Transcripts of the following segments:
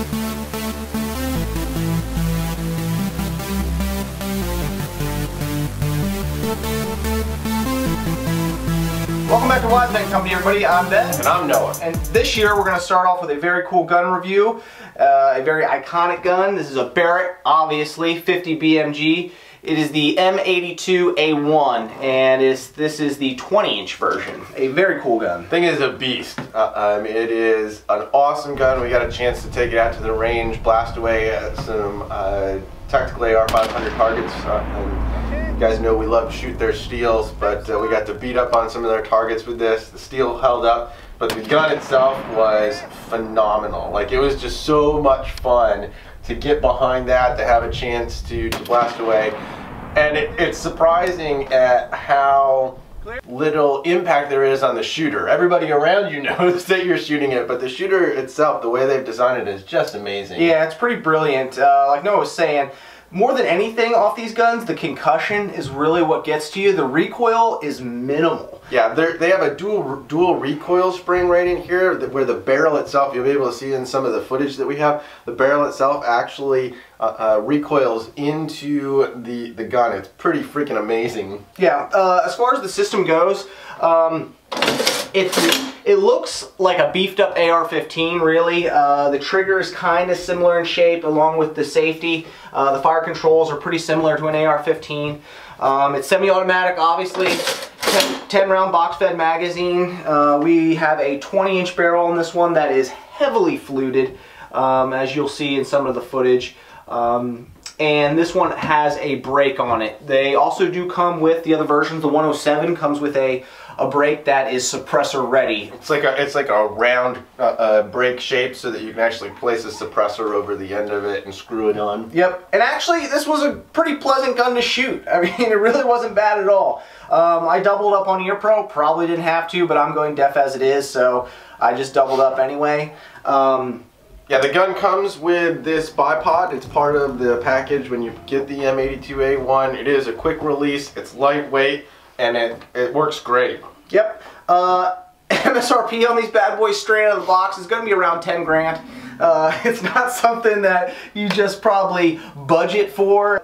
Welcome back to Wise Men Company, everybody. I'm Ben. And I'm Noah. And this year we're going to start off with a very cool gun review, uh, a very iconic gun. This is a Barrett, obviously, 50 BMG. It is the M82A1, and is this is the 20-inch version. A very cool gun. Thing is a beast. Uh, um, it is an awesome gun. We got a chance to take it out to the range, blast away at some uh, tactical AR-500 targets. Uh, you guys know we love to shoot their steels, but uh, we got to beat up on some of their targets with this. The steel held up, but the gun itself was phenomenal. Like it was just so much fun to get behind that, to have a chance to, to blast away. And it, it's surprising at how little impact there is on the shooter. Everybody around you knows that you're shooting it, but the shooter itself, the way they've designed it is just amazing. Yeah, it's pretty brilliant. Uh, like Noah was saying, more than anything off these guns, the concussion is really what gets to you. The recoil is minimal. Yeah, they have a dual dual recoil spring right in here where the barrel itself, you'll be able to see in some of the footage that we have, the barrel itself actually uh, uh, recoils into the, the gun. It's pretty freaking amazing. Yeah, uh, as far as the system goes, um, it's it looks like a beefed up AR-15 really. Uh, the trigger is kind of similar in shape along with the safety. Uh, the fire controls are pretty similar to an AR-15. Um, it's semi-automatic obviously. 10, 10, round box fed magazine. Uh, we have a 20 inch barrel on this one that is heavily fluted um, as you'll see in some of the footage. Um, and this one has a brake on it. They also do come with the other versions. The 107 comes with a a brake that is suppressor ready. It's like a it's like a round uh, uh, brake shape so that you can actually place a suppressor over the end of it and screw it on. Yep, and actually this was a pretty pleasant gun to shoot. I mean, it really wasn't bad at all. Um, I doubled up on Ear Pro, probably didn't have to, but I'm going deaf as it is, so I just doubled up anyway. Um, yeah, the gun comes with this bipod. It's part of the package when you get the M82A1. It is a quick release. It's lightweight and it, it works great. Yep. Uh, MSRP on these bad boys straight out of the box is going to be around 10 grand. Uh, it's not something that you just probably budget for.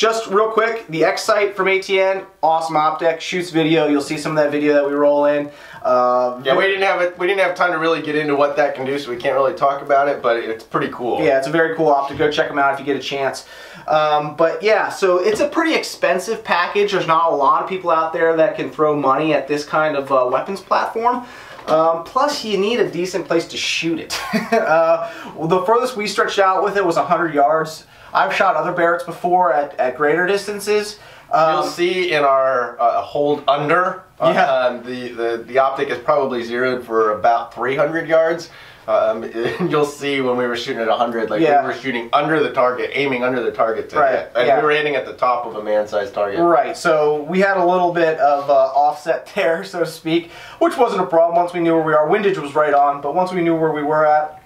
Just real quick, the X-Sight from ATN, awesome optic, shoots video. You'll see some of that video that we roll in. Uh, yeah, we didn't have it. We didn't have time to really get into what that can do, so we can't really talk about it. But it's pretty cool. Yeah, it's a very cool optic. Go check them out if you get a chance. Um, but yeah, so it's a pretty expensive package. There's not a lot of people out there that can throw money at this kind of uh, weapons platform. Um, plus, you need a decent place to shoot it. uh, the furthest we stretched out with it was 100 yards. I've shot other Barretts before at, at greater distances. Um, You'll see in our uh, hold under, uh, yeah. Um, the, the, the optic is probably zeroed for about 300 yards. Um, you'll see when we were shooting at 100, like yeah. we were shooting under the target, aiming under the target to right. hit. And yeah. we were aiming at the top of a man-sized target. Right, so we had a little bit of uh, offset there, so to speak, which wasn't a problem once we knew where we are. Windage was right on, but once we knew where we were at,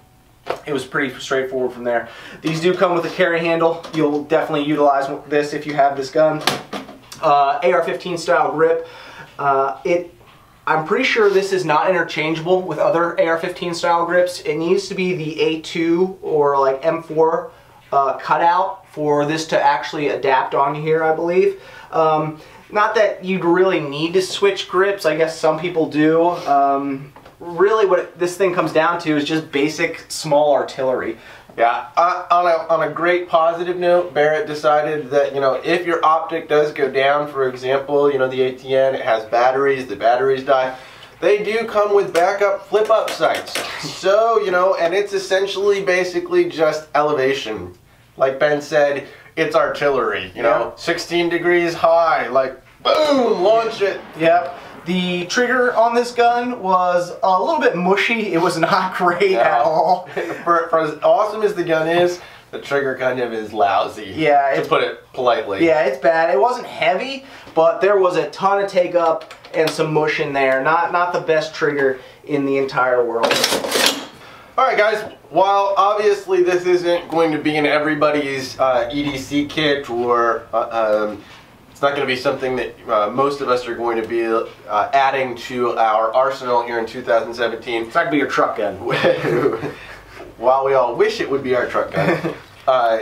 it was pretty straightforward from there. These do come with a carry handle. You'll definitely utilize this if you have this gun. Uh, AR-15 style grip. Uh, it, I'm pretty sure this is not interchangeable with other AR-15 style grips. It needs to be the A2 or like M4 uh, cutout for this to actually adapt on here, I believe. Um, not that you'd really need to switch grips. I guess some people do. Um, really what this thing comes down to is just basic small artillery. Yeah, uh, on, a, on a great positive note, Barrett decided that, you know, if your optic does go down, for example, you know, the ATN, it has batteries, the batteries die, they do come with backup flip-up sights. So, you know, and it's essentially basically just elevation. Like Ben said, it's artillery, you know, 16 degrees high, like, boom, launch it. Yep. The trigger on this gun was a little bit mushy. It was not great at all. for, for, as awesome as the gun is, the trigger kind of is lousy. Yeah. To put it politely. Yeah, it's bad. It wasn't heavy, but there was a ton of take up and some mush in there. Not, not the best trigger in the entire world. Alright guys, while obviously this isn't going to be in everybody's uh, EDC kit or uh, um, not going to be something that uh, most of us are going to be uh, adding to our arsenal here in 2017. It's not going to be your truck gun. while we all wish it would be our truck gun, uh,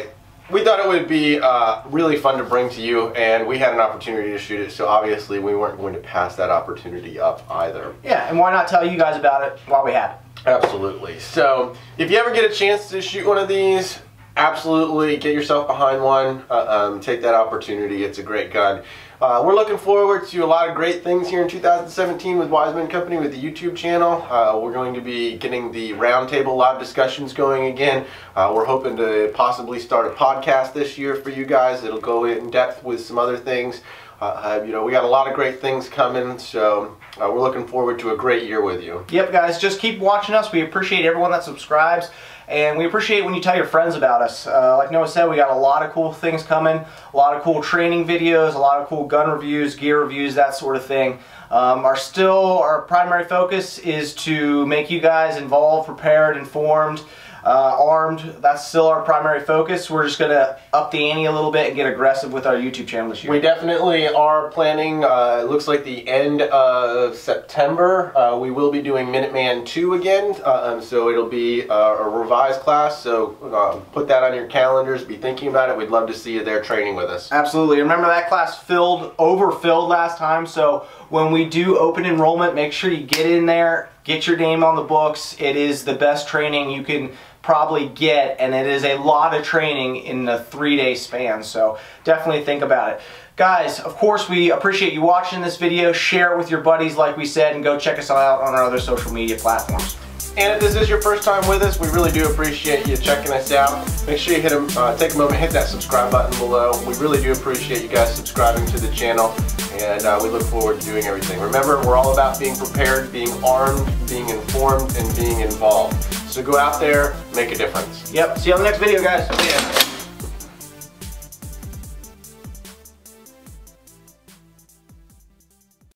we thought it would be uh, really fun to bring to you, and we had an opportunity to shoot it, so obviously we weren't going to pass that opportunity up either. Yeah, and why not tell you guys about it while we have it? Absolutely. So, if you ever get a chance to shoot one of these, absolutely get yourself behind one. Uh, um, take that opportunity. It's a great gun. Uh, we're looking forward to a lot of great things here in 2017 with Wise Men Company with the YouTube channel. Uh, we're going to be getting the roundtable live discussions going again. Uh, we're hoping to possibly start a podcast this year for you guys. It'll go in depth with some other things. Uh, uh, you know, we got a lot of great things coming, so uh, we're looking forward to a great year with you. Yep, guys, just keep watching us. We appreciate everyone that subscribes. And we appreciate when you tell your friends about us. Uh, like Noah said, we got a lot of cool things coming, a lot of cool training videos, a lot of cool gun reviews, gear reviews, that sort of thing. Um, our still, our primary focus is to make you guys involved, prepared, informed, uh, armed. That's still our primary focus. We're just going to up the ante a little bit and get aggressive with our YouTube channel this year. We definitely are planning, uh, it looks like the end of September, uh, we will be doing Minuteman 2 again, uh, um, so it'll be uh, a revised class, so um, put that on your calendars, be thinking about it, we'd love to see you there training with us. Absolutely. Remember that class filled, overfilled last time, so when we do open enrollment, make sure you get in there, get your name on the books. It is the best training you can probably get and it is a lot of training in a three day span so definitely think about it. Guys of course we appreciate you watching this video. Share it with your buddies like we said and go check us out on our other social media platforms and if this is your first time with us, we really do appreciate you checking us out. Make sure you hit them, uh, take a moment, hit that subscribe button below. We really do appreciate you guys subscribing to the channel, and uh, we look forward to doing everything. Remember, we're all about being prepared, being armed, being informed, and being involved. So go out there, make a difference. Yep. See you on the next video, guys. Yeah.